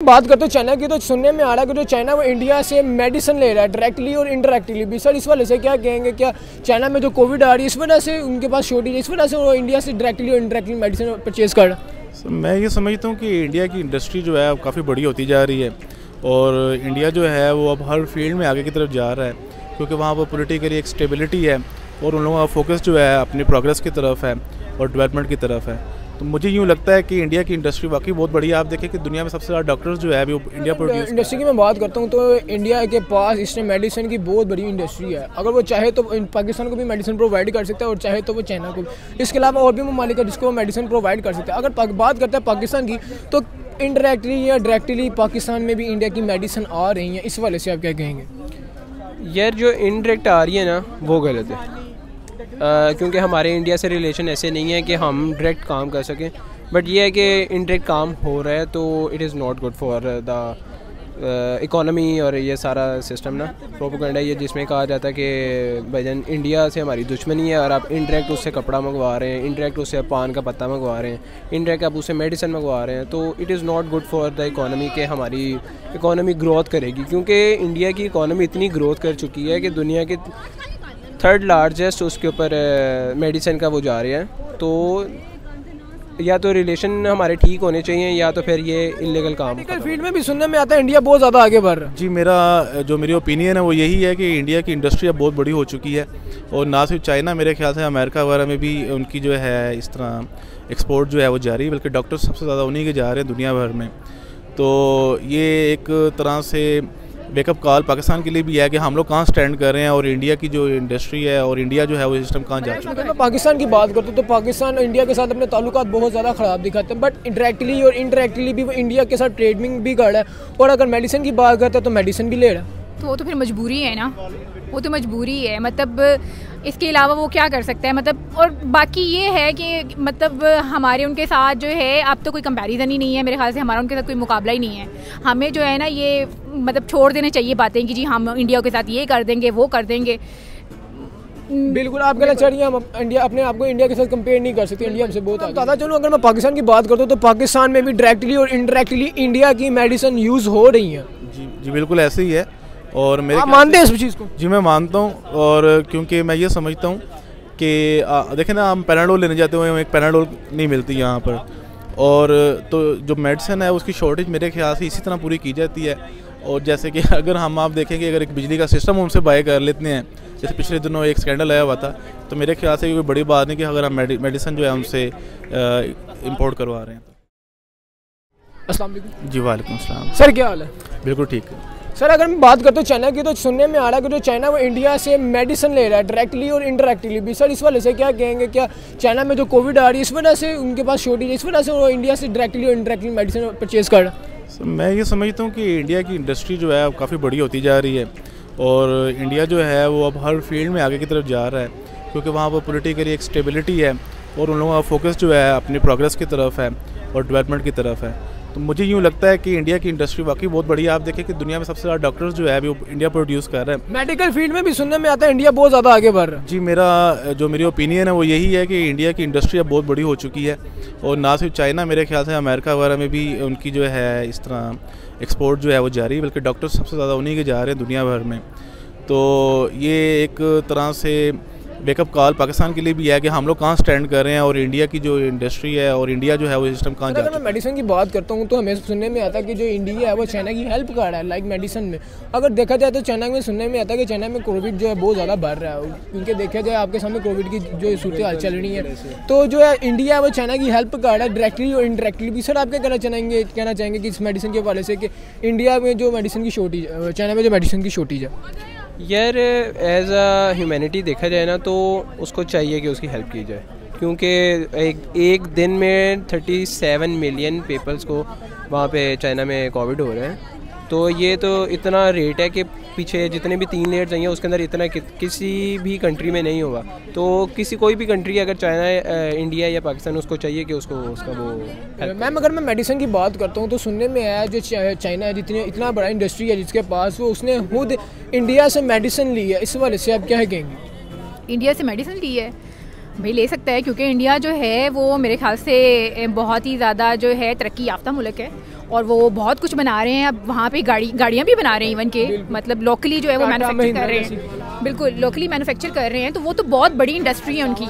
बात करते हैं चाइना की तो सुनने में आ रहा है कि जो चाइना वो इंडिया से मेडिसिन ले रहा है डायरेक्टली और इनडायरेक्टली भी। सर, इस वजह से क्या कहेंगे, क्या चाइना में जो कोविड आ रही है, इस वजह से उनके पास शॉर्टेज है इस वजह से वो इंडिया से डायरेक्टली और इनडायरेक्टली मेडिसिन परचेज कर रहा है? सर, मैं ये समझता हूँ कि इंडिया की इंडस्ट्री जो है काफ़ी बड़ी होती जा रही है। और इंडिया जो है, वो अब हर फ़ील्ड में आगे की तरफ़ जा रहा है, क्योंकि वहाँ पर पोलिटिकली एक स्टेबिलिटी है, और उन लोगों का फोकस जो है, अपनी प्रोग्रेस की तरफ़ है, और डेवलपमेंट की तरफ़ है। तो मुझे यूँ लगता है कि इंडिया की इंडस्ट्री वाकई बहुत बड़ी है। आप देखें कि दुनिया में सबसे ज़्यादा डॉक्टर्स जो है वो इंडिया प्रोड्यूस इंडस्ट्री की मैं बात करता हूँ तो इंडिया के पास इसमें मेडिसिन की बहुत बड़ी इंडस्ट्री है। अगर वो चाहे तो पाकिस्तान को भी मेडिसिन प्रोवाइड कर सकता है और चाहे तो वो चाइना को भी। इसके अलावा और भी ममालिक है जिसको वो मेडिसिन प्रोवाइड कर सकते हैं। अगर बात करते हैं पाकिस्तान की तो इनडायरेक्टली या डायरेक्टली पाकिस्तान में भी इंडिया की मेडिसिन आ रही हैं। इस वाले से आप क्या कहेंगे? यार जो इनडायरेक्ट आ रही है ना वो गलत है। क्योंकि हमारे इंडिया से रिलेशन ऐसे नहीं है कि हम डायरेक्ट काम कर सकें। बट ये है कि इंटरेक्ट काम हो रहा है तो it is not good for the economy और ये सारा सिस्टम ना। प्रोपोगंडा ये जिसमें कहा जाता है कि भाईजान इंडिया से हमारी दुश्मनी है और आप इंटरेक्ट उससे कपड़ा मंगवा रहे हैं इंटरेक्ट उससे पान का पत्ता मंगवा रहे हैं इंटरेक्ट आप उससे मेडिसिन मंगवा रहे हैं तो it is not good for the economy के हमारी इकोनॉमी ग्रोथ करेगी। क्योंकि इंडिया की इकोनॉमी इतनी ग्रोथ कर चुकी है कि दुनिया के थर्ड लार्जेस्ट उसके ऊपर मेडिसिन का वो जा रहे हैं। तो या तो रिलेशन हमारे ठीक होने चाहिए या तो फिर ये इलीगल काम फ़ील्ड में भी सुनने में आता है इंडिया बहुत ज़्यादा आगे बढ़ रहा है। जी मेरा जो मेरी ओपिनियन है वो यही है कि इंडिया की इंडस्ट्री अब बहुत बड़ी हो चुकी है। और ना सिर्फ़ चाइना मेरे ख्याल से अमेरिका वगैरह में भी उनकी जो है इस तरह एक्सपोर्ट जो है वो जारी है। बल्कि डॉक्टर सबसे ज़्यादा उन्हीं के जा रहे हैं दुनिया भर में। तो ये एक तरह से वेकअप कॉल पाकिस्तान के लिए भी है कि हम लोग कहाँ स्टैंड कर रहे हैं और इंडिया की जो इंडस्ट्री है और इंडिया जो है वो सिस्टम कहाँ जा चुका है। पाकिस्तान की बात करते तो पाकिस्तान और इंडिया के साथ अपने ताल्लुक बहुत ज़्यादा ख़राब दिखाते हैं बट डायरेक्टली और इनडायरेक्टली भी वो इंडिया के साथ ट्रेडिंग भी कर रहा है। और अगर मेडिसिन की बात करते हैं तो मेडिसिन भी ले रहा है। तो वो तो फिर मजबूरी है ना? वो तो मजबूरी है मतलब इसके अलावा वो क्या कर सकता है? मतलब और बाकी ये है कि मतलब हमारे उनके साथ जो है अब तो कोई कंपैरिजन ही नहीं है मेरे ख्याल से हमारा उनके साथ कोई मुकाबला ही नहीं है। हमें जो है ना ये मतलब छोड़ देने चाहिए बातें कि जी हम इंडिया के साथ ये कर देंगे वो कर देंगे। बिल्कुल आप कहना चाहिए हम इंडिया अपने आप को इंडिया के साथ कंपेयर नहीं कर सकते इंडिया हमसे बहुत दादा चलो अगर मैं पाकिस्तान की बात करता हूँ तो पाकिस्तान में भी डायरेक्टली और इनडायरेक्टली इंडिया की मेडिसिन यूज़ हो रही है। जी जी बिल्कुल ऐसे ही है। और मेरे आप मानते हैं इस चीज़ को? जी मैं मानता हूँ और क्योंकि मैं ये समझता हूँ कि देखें ना हम पैनाडोल लेने जाते हुए एक पैनाडोल नहीं मिलती यहाँ पर। और तो जो मेडिसिन है उसकी शॉर्टेज मेरे ख्याल से इसी तरह पूरी की जाती है। और जैसे कि अगर हम आप देखेंगे अगर एक बिजली का सिस्टम उनसे बाय कर लेते हैं जैसे पिछले दिनों एक स्कैंडल आया हुआ था तो मेरे ख्याल से कोई बड़ी बात नहीं कि अगर हम मेडिसिन जो है उनसे इम्पोर्ट करवा रहे हैं। तो जी वालेकुम सर क्या हाल है? बिल्कुल ठीक है। सर, अगर मैं बात करता चाइना की तो सुनने में आ रहा है कि जो चाइना वो इंडिया से मेडिसिन ले रहा है डायरेक्टली और इनडायरेक्टली भी। सर, इस वजह से क्या कहेंगे, क्या चाइना में जो कोविड आ रही है, इस वजह से उनके पास शॉर्टेज इस वजह से वो इंडिया से डायरेक्टली और इनडायरेक्टली मेडिसिन परचेज कर रहा है? मैं ये समझता हूँ कि इंडिया की इंडस्ट्री जो है काफ़ी बड़ी होती जा रही है। और इंडिया जो है, वो अब हर फ़ील्ड में आगे की तरफ़ जा रहा है, क्योंकि वहाँ पर पोलिटिकली एक स्टेबिलिटी है, और उन लोगों का फोकस जो है, अपनी प्रोग्रेस की तरफ़ है, और डेवलपमेंट की तरफ़ है। तो मुझे यूँ लगता है कि इंडिया की इंडस्ट्री वाकई बहुत है। आप देखें कि दुनिया में सबसे ज़्यादा डॉक्टर्स जो है वो इंडिया प्रोड्यूस कर रहे हैं। मेडिकल फ़ील्ड में भी सुनने में आता है इंडिया बहुत ज़्यादा आगे बढ़ रहा है। जी मेरा जो मेरी ओपिनियन है वो यही है कि इंडिया की इंडस्ट्री अब बहुत बड़ी हो चुकी है। और ना सिर्फ़ चाइना मेरे ख्याल से अमेरिका वगैरह में भी उनकी जो है इस तरह एक्सपोर्ट जो है वो जारी है। बल्कि डॉक्टर सबसे ज़्यादा उन्हीं के जा रहे हैं दुनिया भर में। तो ये एक तरह से वेकअप कॉल पाकिस्तान के लिए भी है कि हम लोग कहाँ स्टैंड कर रहे हैं और इंडिया की जो इंडस्ट्री है और इंडिया जो है वो सिस्टम कहाँ जा मैं मेडिसिन की बात करता हूँ तो हमें सुनने में आता है कि जो इंडिया है वो चाइना की हेल्प कर रहा है लाइक मेडिसिन में। अगर देखा जाए तो चाइना में सुनने में आता है कि चाइना में कोविड जो है बहुत ज़्यादा बढ़ रहा है। क्योंकि देखा जाए आपके सामने कोविड की जो सूरत हाल चल रही है। तो जो है इंडिया है वो चाइना की हेल्प कर रहा है डायरेक्टली और इनडायरेक्टली भी। सर आप क्या कहना चाहेंगे कहना चाहेंगे कि इस मेडिसिन के हवाले से कि इंडिया में जो मेडिसिन की शॉर्टेज चाइना में जो मेडिसिन की शॉर्टेज है? यार एज अ ह्यूमैनिटी देखा जाए ना तो उसको चाहिए कि उसकी हेल्प की जाए। क्योंकि एक एक दिन में 37 मिलियन पीपल्स को वहाँ पे चाइना में कोविड हो रहे हैं। तो ये तो इतना रेट है कि पीछे जितने भी तीन लेयर्स चाहिए उसके अंदर इतना कि, किसी भी कंट्री में नहीं होगा। तो किसी कोई भी कंट्री अगर चाइना इंडिया या पाकिस्तान उसको चाहिए कि उसको उसका वो मैम अगर मैं मेडिसिन की बात करता हूँ तो सुनने में आया जो चाइना है जितनी इतना बड़ा इंडस्ट्री है जिसके पास वो उसने खुद इंडिया से मेडिसिन ली है। इस वजह से आप क्या कहेंगे? इंडिया से मेडिसिन ली है? भाई ले सकता है क्योंकि इंडिया जो है वो मेरे ख्याल से बहुत ही ज़्यादा जो है तरक्की याफ्ता मुल्क है। और वो बहुत कुछ बना रहे हैं। अब वहाँ पे गाड़ी गाड़ियाँ भी बना रहे हैं इवन के। मतलब लोकली जो है वो मैनुफेक्चर कर रहे हैं। बिल्कुल लोकली मैनुफेक्चर कर रहे हैं। तो वो तो बहुत बड़ी इंडस्ट्री है उनकी।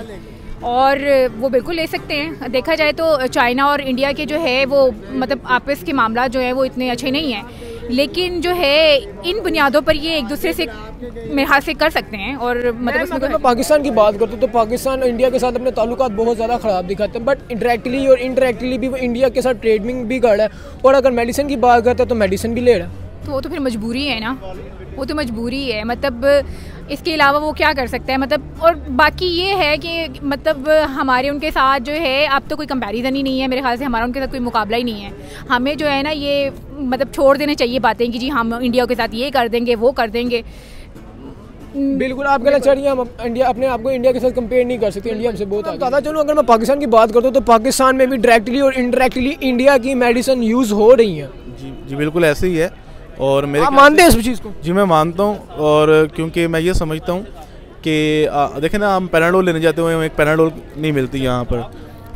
और वो बिल्कुल ले सकते हैं। देखा जाए तो चाइना और इंडिया के जो है वो मतलब आपस के मामला जो है वो इतने अच्छे नहीं हैं। लेकिन जो है इन बुनियादों पर ये एक दूसरे से मेरे हाथ से कर सकते हैं और मतलब उसमें अगर मैं पाकिस्तान की बात करता हूँ तो पाकिस्तान और इंडिया के साथ अपने ताल्लुक बहुत ज़्यादा ख़राब दिखाते हैं बट डायरेक्टली और इनडायरेक्टली भी वो इंडिया के साथ ट्रेडिंग भी कर रहा है। और अगर मेडिसिन की बात करता है तो मेडिसिन भी ले रहा है। तो वो तो फिर मजबूरी है ना? वो तो मजबूरी है। मतलब इसके अलावा वो क्या कर सकता है? मतलब और बाकी ये है कि मतलब हमारे उनके साथ जो है अब तो कोई कंपैरिजन ही नहीं है मेरे ख्याल से। हमारा उनके साथ कोई मुकाबला ही नहीं है। हमें जो है ना ये मतलब छोड़ देने चाहिए बातें कि जी हम इंडिया के साथ ये कर देंगे वो कर देंगे। बिल्कुल आप कहना चाह रही हैं। हम इंडिया अपने आप को इंडिया के साथ कंपेयर नहीं कर सकते। इंडिया हमसे बहुत आगे दादा चलो अगर मैं पाकिस्तान की बात करता हूँ तो पाकिस्तान में भी डायरेक्टली और इनडायरेक्टली इंडिया की मेडिसिन यूज़ हो रही है। जी जी बिल्कुल ऐसे ही है। और मेरे आप मानते हैं इस चीज़ को? जी मैं मानता हूँ और क्योंकि मैं ये समझता हूँ कि आ, देखें ना हम पैराडोल लेने जाते हुए एक पैराडोल नहीं मिलती यहाँ पर।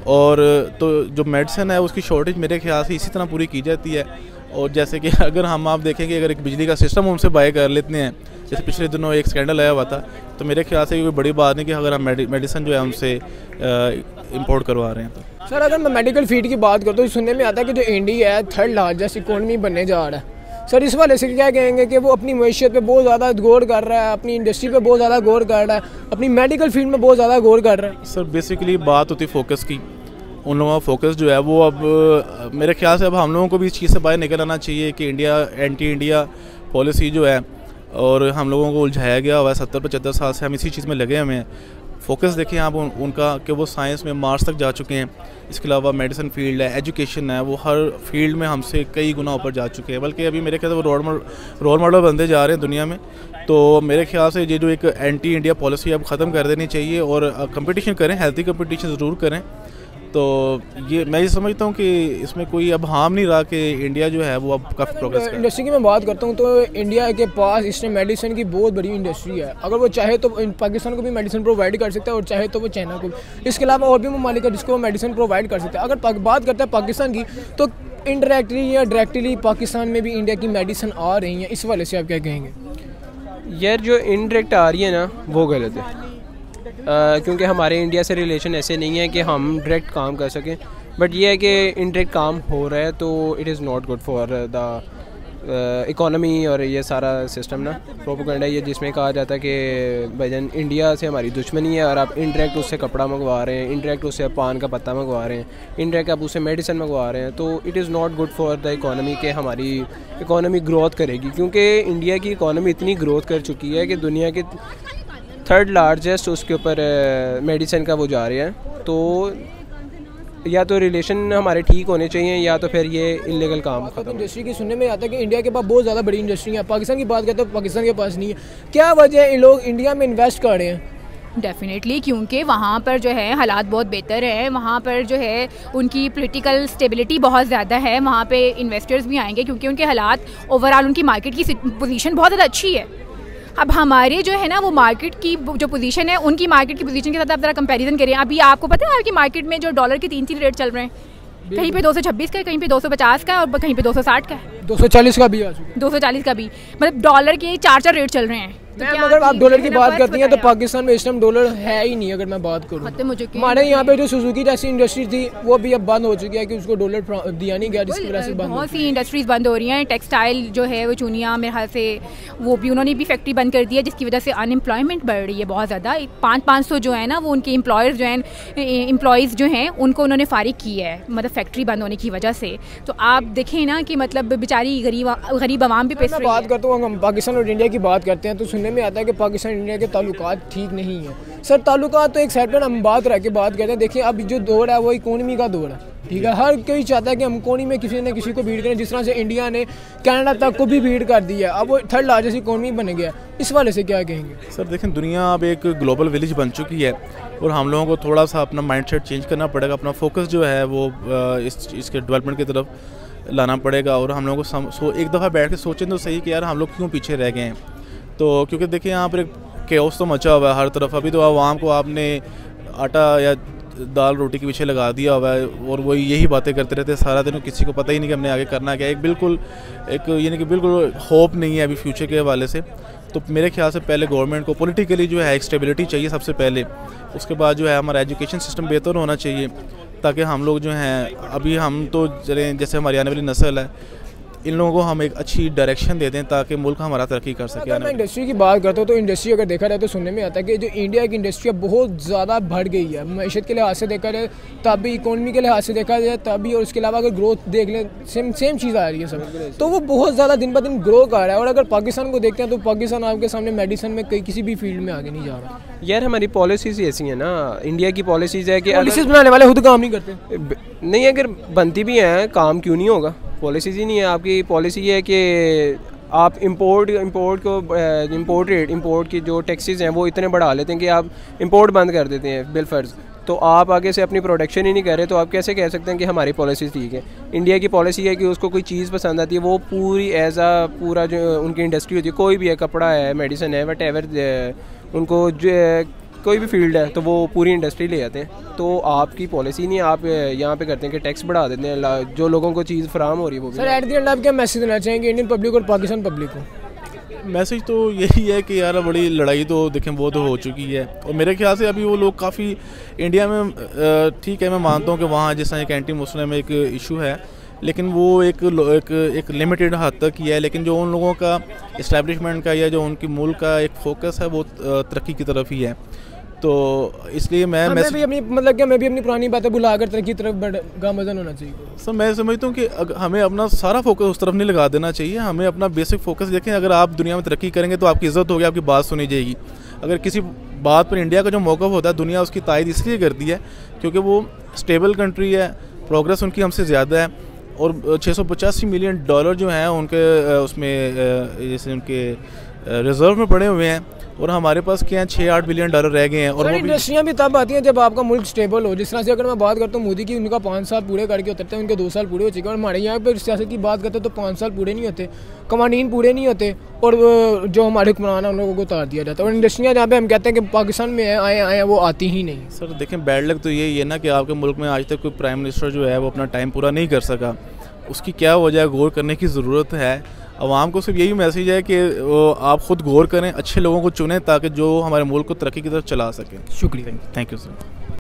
और तो जो मेडिसिन है उसकी शॉर्टेज मेरे ख्याल से इसी तरह पूरी की जाती है। और जैसे कि अगर हम आप देखेंगे अगर एक बिजली का सिस्टम उनसे बाय कर लेते हैं जैसे पिछले दिनों एक स्कैंडल आया हुआ था तो मेरे ख्याल से कोई बड़ी बात नहीं कि अगर हम मेडिसिन जो है उनसे इंपोर्ट करवा रहे हैं तो। सर अगर मैं मेडिकल फ़ील्ड की बात करूँ तो सुनने में आता है कि जो इंडिया है थर्ड लार्जेस्ट इकोनॉमी बनने जा रहा है। सर, इस वाले से क्या कहेंगे कि वो अपनी मैशियत पे बहुत ज़्यादा गौर कर रहा है, अपनी इंडस्ट्री पे बहुत ज़्यादा गौर कर रहा है, अपनी मेडिकल फ़ील्ड में बहुत ज़्यादा गौर कर रहा है। सर बेसिकली बात होती फोकस की। उन लोगों का फोकस जो है, वो अब, मेरे ख्याल से अब हम लोगों को भी इस चीज़ से बाहर निकल आना चाहिए कि इंडिया एंटी इंडिया पॉलिसी जो है, और हम लोगों को उलझाया गया हुआ है, सत्तर पचहत्तर साल से हम इसी चीज़ में लगे हुए हैं। फोकस देखें आप उन, उनका कि वो साइंस में मार्स तक जा चुके हैं। इसके अलावा मेडिसिन फ़ील्ड है एजुकेशन है वो हर फ़ील्ड में हमसे कई गुना ऊपर जा चुके हैं। बल्कि अभी मेरे ख्याल से वो रोल मॉडल रोल मॉडल बनते जा रहे हैं दुनिया में। तो मेरे ख्याल से ये जो एक एंटी इंडिया पॉलिसी अब ख़त्म कर देनी चाहिए और कंपटीशन करें हेल्थी कंपटीशन ज़रूर करें। तो ये मैं ये समझता हूँ कि इसमें कोई अब हार्म नहीं रहा कि इंडिया जो है वो अब काफ़ी प्रोग्रेस कर इंडस्ट्री की मैं बात करता हूँ तो इंडिया के पास इसमें मेडिसिन की बहुत बड़ी इंडस्ट्री है। अगर वो चाहे तो पाकिस्तान को भी मेडिसिन प्रोवाइड कर सकता है और चाहे तो वो चाइना को भी। इसके अलावा और भी ममालिक है जिसको वो मेडिसिन प्रोवाइड कर सकता है। अगर बात करते हैं पाकिस्तान की तो इनडायरेक्टली या डायरेक्टली पाकिस्तान में भी इंडिया की मेडिसिन आ रही है। इस वाले से आप क्या कहेंगे? यार जो इनडायरेक्ट आ रही है ना वो गलत है। क्योंकि हमारे इंडिया से रिलेशन ऐसे नहीं है कि हम डायरेक्ट काम कर सकें। बट ये है कि इनडायरेक्ट काम हो रहा है तो it is not good for the economy और ये सारा सिस्टम ना। प्रोपोगंडा ये जिसमें कहा जाता है कि भाईजान इंडिया से हमारी दुश्मनी है और आप इनडायरेक्ट उससे कपड़ा मंगवा रहे हैं इनडायरेक्ट उससे पान का पत्ता मंगवा रहे हैं इनडायरेक्ट आप उससे मेडिसिन मंगवा रहे हैं तो it is not good for the economy कि हमारी इकोनॉमी ग्रोथ करेगी। क्योंकि इंडिया की इकोनॉमी इतनी ग्रोथ कर चुकी है कि दुनिया के थर्ड लार्जेस्ट उसके ऊपर मेडिसिन का वो जा रहे हैं। तो या तो रिलेशन हमारे ठीक होने चाहिए या तो फिर ये इलीगल काम खत्म इंडस्ट्री की सुनने में आता है कि इंडिया के पास बहुत ज़्यादा बड़ी इंडस्ट्री है। पाकिस्तान की बात करते हैं पाकिस्तान के पास नहीं है। क्या वजह है? इन लोग इंडिया में इन्वेस्ट कर रहे हैं। डेफिनेटली क्योंकि वहाँ पर जो है हालात बहुत बेहतर हैं। वहाँ पर जो है उनकी पॉलिटिकल स्टेबिलिटी बहुत ज़्यादा है। वहाँ पे इन्वेस्टर्स भी आएँगे क्योंकि उनके हालात ओवरऑल उनकी मार्केट की पोजीशन बहुत ज़्यादा अच्छी है। अब हमारे जो है ना वो मार्केट की जो पोजीशन है उनकी मार्केट की पोजीशन के साथ आप ज़रा कंपैरिजन करें अभी आपको पता है आपकी मार्केट में जो डॉलर के तीन तीन रेट चल रहे हैं? कहीं पे 226 का कहीं पे 250 का और कहीं पे 260 का है। 240 का भी आ चुका है। 240 का भी। मतलब डॉलर के चार चार रेट चल रहे हैं। तो मैम अगर आप डॉलर की बात करती हैं तो पाकिस्तान में इस टाइम डॉलर है ही नहीं अगर मैं बात करूँ। हमारे यहाँ पे जो सुजुकी जैसी इंडस्ट्री थी वो भी अब बंद हो चुकी है कि उसको डॉलर दिया नहीं गया जिसकी वजह से बंद बहुत सी इंडस्ट्रीज़ बंद हो रही हैं। टेक्सटाइल जो है वो चुनिया मेरे ख्याल से वो भी उन्होंने भी फैक्ट्री बंद कर दी है जिसकी वजह से अनएम्प्लॉयमेंट बढ़ रही है बहुत ज़्यादा। पाँच पाँच सौ जो है ना वो उनके एम्प्लॉयर्स जो हैं एम्प्लॉयज़ जो हैं उनको उन्होंने फारिग की है मतलब फैक्ट्री बंद होने की वजह से। तो आप देखें ना कि मतलब बेचारी गरीब गरीब आवाम भी पैसे बात करता हूँ हम पाकिस्तान और इंडिया की बात करते हैं तो सुनने में आता है कि पाकिस्तान इंडिया के ताल्लुकात ठीक नहीं है। सर, ताल्लुकात तो एक साइड पर हम बात रह के बात करते हैं। देखिए, अब जो दौर है, वो इकोनॉमी का दौर है। ठीक है, हर कोई चाहता है कि हम इकोनॉमी में किसी न किसी को भीड़ करें, जिस तरह से इंडिया ने कनाडा तक को भी भीड़ कर दी है। अब वो थर्ड लार्जेस्ट इकोनॉमी बन गया इस वाले से क्या कहेंगे? सर, देखें, दुनिया अब एक ग्लोबल विलेज बन चुकी है और हम लोगों को थोड़ा सा अपना माइंडसेट चेंज करना पड़ेगा। अपना फोकस जो है, वो इस, इसके डेवलपमेंट की तरफ़ लाना पड़ेगा और हम लोगों को सो, एक दफ़ा बैठ के सोचें तो सही कि यार हम लोग क्यों पीछे रह गए हैं। तो क्योंकि देखिए यहाँ पर एक केओस तो मचा हुआ है हर तरफ़। अभी तो आवाम को आपने आटा या दाल रोटी के पीछे लगा दिया हुआ है और वो यही बातें करते रहते हैं। सारा दिन किसी को पता ही नहीं कि हमने आगे करना क्या एक बिल्कुल, एक यानी कि बिल्कुल होप नहीं है अभी फ्यूचर के हवाले से। तो मेरे ख्याल से पहले गवर्नमेंट को पॉलिटिकली जो है स्टेबिलिटी चाहिए सबसे पहले। उसके बाद जो है हमारा एजुकेशन सिस्टम बेहतर होना चाहिए ताकि हम लोग जो हैं, अभी हम तो जैसे हमारी आने वाली नस्ल है इन लोगों को हम एक अच्छी डायरेक्शन दे दें ताकि मुल्क हमारा तरक्की कर सके अगर मैं इंडस्ट्री की बात करता हूँ तो इंडस्ट्री अगर देखा जाए तो सुनने में आता है कि जो इंडिया की इंडस्ट्री है बहुत ज़्यादा बढ़ गई है। मीशत के लिहाज से देखा जाए तब भी इकोनॉमी के लिहाज से देखा जाए तब भी और उसके अलावा अगर ग्रोथ देख लें सेम सेम चीज़ आ रही है सब। तो वो बहुत ज़्यादा दिन ब दिन ग्रो कर रहा है। और अगर पाकिस्तान को देखते हैं तो पाकिस्तान आपके सामने मेडिसिन में कई किसी भी फ़ील्ड में आगे नहीं जा रहा। यार हमारी पॉलिसीज़ ऐसी हैं ना। इंडिया की पॉलिसीज़ है कि पॉलिसीज़ बनाने वाले खुद काम नहीं करते। नहीं अगर बनती भी हैं काम क्यों नहीं होगा? पॉलिसीज़ ही नहीं है, आपकी पॉलिसी ये है कि आप इंपोर्ट इंपोर्ट को इंपोर्ट रेट इंपोर्ट की जो टैक्सेस हैं, वो इतने बढ़ा लेते हैं कि आप इंपोर्ट बंद कर देते हैं बिल फ़र्ज़ तो आप आगे से अपनी प्रोडक्शन ही नहीं कर रहे तो आप कैसे कह सकते हैं कि हमारी पॉलिसी ठीक है? इंडिया की पॉलिसी है कि उसको कोई चीज़ पसंद आती है, वो पूरी एज आ पूरा जो उनकी इंडस्ट्री होती है, कोई भी है, कपड़ा है मेडिसिन है वट एवर उनको जो कोई भी फ़ील्ड है तो वो पूरी इंडस्ट्री ले जाते हैं। तो आपकी पॉलिसी नहीं आप यहाँ पे करते हैं कि टैक्स बढ़ा देते हैं जो लोगों को चीज़ फराम हो रही है वो सर एट दी एंड आप क्या मैसेज देना चाहेंगे इंडियन पब्लिक और पाकिस्तान पब्लिक को? मैसेज तो यही है कि यार बड़ी लड़ाई तो देखें वो तो हो चुकी है। और मेरे ख्याल से अभी वो लोग काफ़ी इंडिया में ठीक है मैं मानता हूँ कि वहाँ जैसा एक एंटी मुस्लिम एक इशू है लेकिन वो एक एक एक लिमिटेड हद तक ही है लेकिन जो उन लोगों का इस्टेब्लिशमेंट का या जो उनकी मुल्क का एक फोकस है वो तरक्की की तरफ़ ही है। तो इसलिए मैं मैं भी अपनी मतलब क्या मैं भी अपनी पुरानी बातें भुलाकर तरह की तरफ़ गामजन होना चाहिए। सर मैं समझता हूँ कि हमें अपना सारा फोकस उस तरफ़ नहीं लगा देना चाहिए। हमें अपना बेसिक फोकस देखें। अगर आप दुनिया में तरक्की करेंगे तो आपकी इज़्ज़त होगी आपकी बात सुनी जाएगी। अगर किसी बात पर इंडिया का जो मौक़ होता है दुनिया उसकी तायद इसलिए करती है क्योंकि वो स्टेबल कंट्री है प्रोग्रेस उनकी हमसे ज़्यादा है और छः सौ पचासी मिलियन डॉलर जो हैं उनके उसमें जैसे उनके रिज़र्व में पड़े हुए हैं। और हमारे पास क्या छः आठ बिलियन डॉलर रह गए हैं और वो इंडस्ट्रियाँ भी तब आती हैं जब आपका मुल्क स्टेबल हो। जिस तरह से अगर मैं बात करता हूँ मोदी की उनका पाँच साल पूरे करके उतरते हैं उनके दो साल पूरे हो चुके हैं। और हमारे यहाँ पर सियासत की बात करते हैं तो पाँच साल पूरे नहीं होते कवानीन पूरे नहीं होते और जो हमारे हुक्मरान है उन लोगों को उतार दिया जाता है। और इंडस्ट्रियाँ जहाँ पे हम कहते हैं कि पाकिस्तान में आए आए वो आती ही नहीं। सर देखें बैड लक तो यही है ना कि आपके मुल्क में आज तक कोई प्राइम मिनिस्टर जो है वो अपना टाइम पूरा नहीं कर सका। उसकी क्या वजह गौर करने की ज़रूरत है। आवाम को सिर्फ़ यही मैसेज है कि आप ख़ुद गौर करें अच्छे लोगों को चुनें ताकि जो हमारे मुल्क को तरक्की की तरफ़ चला सकें। शुक्रिया। Thank you sir